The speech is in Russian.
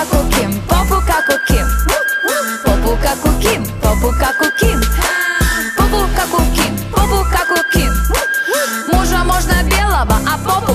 как у Ким, попу как у Ким. Попу как у Ким, попу как у Ким. Попу как у Ким, попу как у Ким. Мужа можно белого, а попу